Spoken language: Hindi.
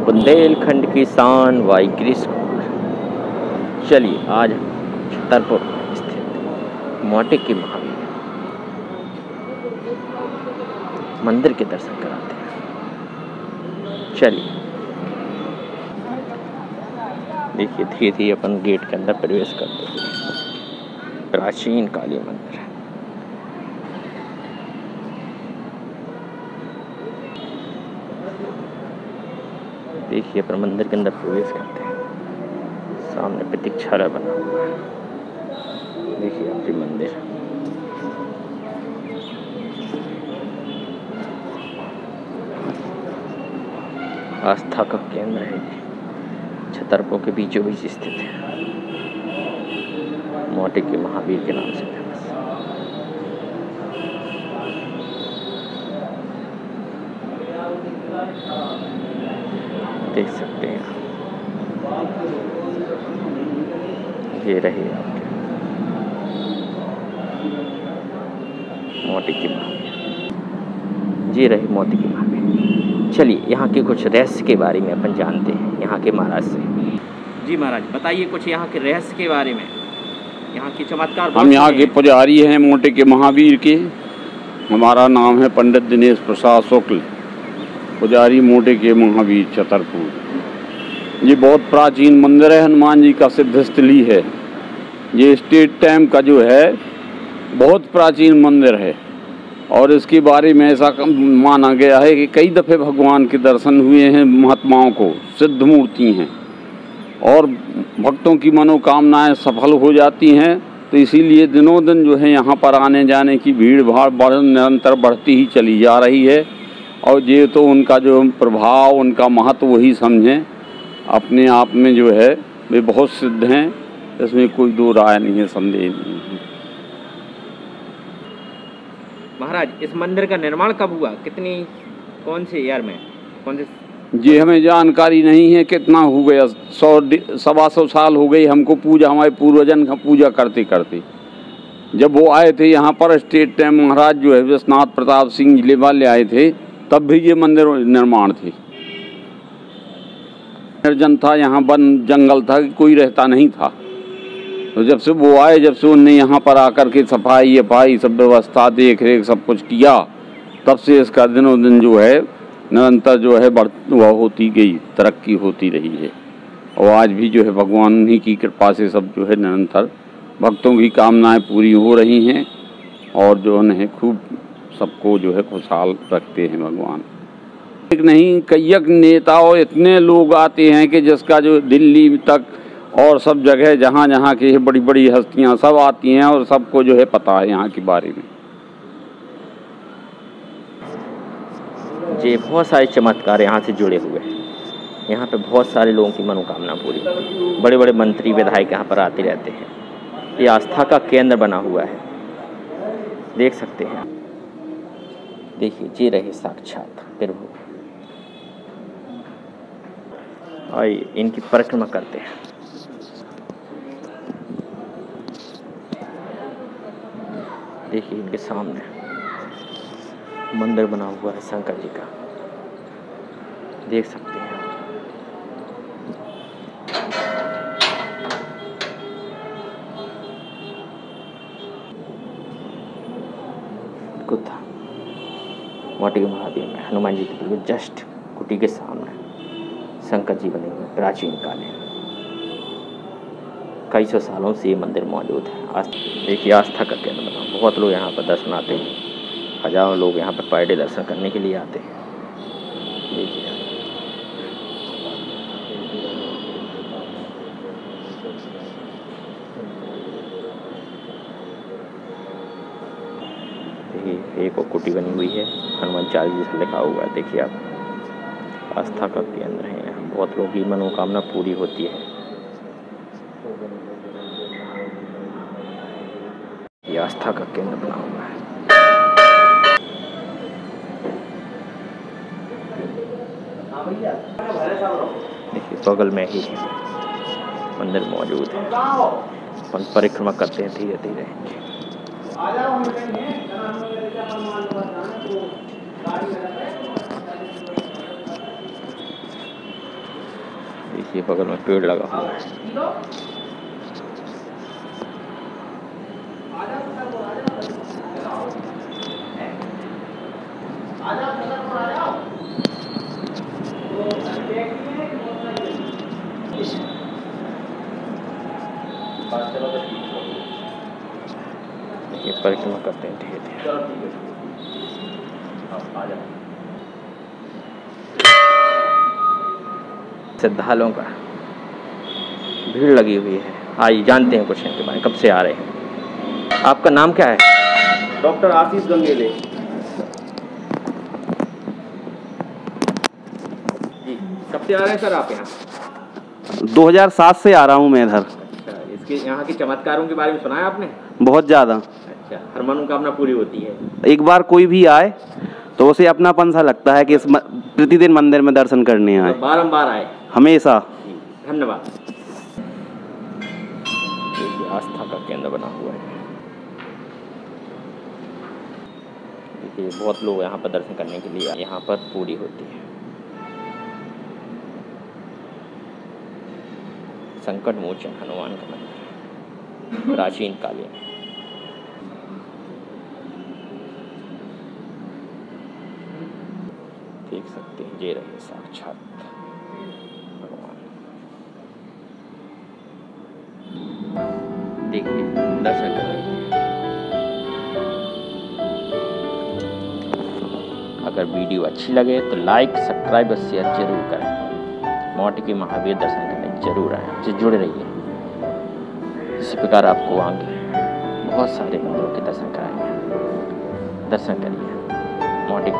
बुंदेलखंड की शान वाइग्री स्कूल चलिए, आज छतरपुर स्थित मोटे की महावीर मंदिर के दर्शन कराते हैं। चलिए। देखिए धीरे धीरे अपन गेट के अंदर प्रवेश करते हैं। प्राचीन काली मंदिर है। देखिए अपन मंदिर के अंदर प्रवेश करते हैं। सामने प्रतीक्षालय बना हुआ है। देखिए आपकी मंदिर। आस्था का केंद्र है। छतरपुर के बीचों बीच स्थित है। मोटे के महावीर के नाम से फ़ेमस देख सकते हैं ये रहे आपके। मोटी की महावीर ये रहे मोटी की महावीर चलिए यहाँ के कुछ रहस्य के बारे में अपन जानते हैं यहाँ के महाराज से। जी महाराज बताइए कुछ यहाँ के रहस्य के बारे में। यहाँ की चमत्कार हम यहाँ के पुजारी हैं मोटे के महावीर के। हमारा नाम है पंडित दिनेश प्रसाद शुक्ल। पुजारी मोटे के महावीर छतरपुर ये बहुत प्राचीन मंदिर है हनुमान जी का सिद्ध स्थली है। ये स्टेट टाइम का जो है, बहुत प्राचीन मंदिर है। और इसके बारे में ऐसा माना गया है कि कई दफ़े भगवान के दर्शन हुए हैं, महात्माओं को, सिद्ध मूर्ति हैं। और भक्तों की मनोकामनाएँ सफल हो जाती हैं तो इसीलिए दिनों दिन जो है, यहाँ पर आने जाने की भीड़ भाड़ बढ़, निरंतर बढ़ती ही चली जा रही है। और ये तो उनका जो प्रभाव, उनका महत्व वही समझें। अपने आप में जो है, वे बहुत सिद्ध हैं। इसमें कोई दो राय नहीं है संदेह नहीं है। महाराज इस मंदिर का निर्माण कब हुआ? कितनी कौन से ईयर में? कौन से जी हमें जानकारी नहीं है कितना हो गया। सौ सवा सौ साल हो गई हमको पूजा हमारे पूर्वजन का पूजा करते करते। जब वो आए थे यहाँ पर स्टेट टाइम महाराज जो है विश्वनाथ प्रताप सिंह ज़िले वाले आए थे तब भी ये मंदिर निर्माण थे। निर्जन था यहाँ वन जंगल था कोई रहता नहीं था। तो जब से वो आए, जब से उनने यहाँ पर आकर के सफ़ाई, अफाई सब व्यवस्था देख रेख सब कुछ किया, तब से इसका दिनों दिन जो है, निरंतर जो है बढ़, वह होती गई, तरक्की होती रही है। और आज भी जो है भगवान उन्हीं की कृपा से सब जो है निरंतर भक्तों की कामनाएँ पूरी हो रही हैं और जो है खूब सबको जो है खुशहाल रखते हैं भगवान। एक नहीं कईक नेता और इतने लोग आते हैं कि जिसका जो दिल्ली तक और सब जगह जहाँ जहाँ की बड़ी बड़ी हस्तियाँ सब आती हैं और सबको जो है पता है यहाँ के बारे में। जी, बहुत सारे चमत्कार यहाँ से जुड़े हुए हैं। यहाँ पे बहुत सारे लोगों की मनोकामना पूरी बड़े बड़े मंत्री, विधायक यहाँ पर आते रहते हैं। ये आस्था का केंद्र बना हुआ है। देख सकते हैं। देखिए, जी रहे साक्षात। प्रभु आइए, इनकी परिक्रमा करते हैं। देखिए इनके सामने मंदिर बना हुआ है शंकर जी का। देख सकते हैं कुत्ता मोटी महादेव में, हनुमान जी के जस्ट कुटी के सामने शंकर जी बने हुए प्राचीन काल कई सौ सालों से ये मंदिर मौजूद है। देखिए, आस्था का केंद्र बना। बहुत लोग यहाँ पर दर्शन आते हैं। हज़ारों लोग यहाँ पर पर डे दर्शन करने के लिए आते हैं। देखिए, एक और कुटी बनी हुई है। हनुमान चालीसा लिखा हुआ है। देखिए आप। आस्था का केंद्र है यहाँ। बहुत लोगों की मनोकामना पूरी होती है ये आस्था का केंद्र बना हुआ है। देखिए, बगल में ही मंदिर मौजूद है। अपन परिक्रमा करते हैं धीरे धीरे देखिए, बगल में पेड़ लगा हुआ है। ये परिक्रमा करते हैं? धीरे धीरे श्रद्धालुओं का भीड़ लगी हुई है। आइए जानते हैं कुछ इनके बारे कब से आ रहे हैं। आपका नाम क्या है? डॉक्टर आशीष गंगेले। जी कब से आ रहे हैं सर आप यहाँ? 2007 से आ रहा हूँ मैं इधर। यहाँ के चमत्कारों के बारे में सुना है आपने? बहुत ज़्यादा। अच्छा हर मनोकामना पूरी होती है। एक बार कोई भी आए तो उसे अपनापन सा लगता है कि इस प्रतिदिन मंदिर में दर्शन करने आए। तो बारंबार आए। हमेशा। धन्यवाद। आस्था का केंद्र बना हुआ है। देखिए बहुत लोग यहाँ पर दर्शन करने के लिए यहाँ पर पूरी होती है। संकट मोचन हनुमान का मंदिर। प्राचीन कालीन देख सकते हैं, ये रहे साक्षात भगवान। देखिए, दर्शन कर अगर वीडियो अच्छी लगे तो लाइक सब्सक्राइब और शेयर ज़रूर करें। मौट के महावीर दर्शन करने ज़रूर आए। जुड़े रहिए। इसी प्रकार आपको आगे बहुत सारे मंदिरों के दर्शन कराएँगे। दर्शन करिए। महावीर